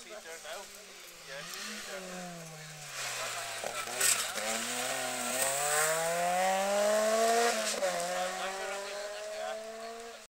see it there now? Yeah, I see it there.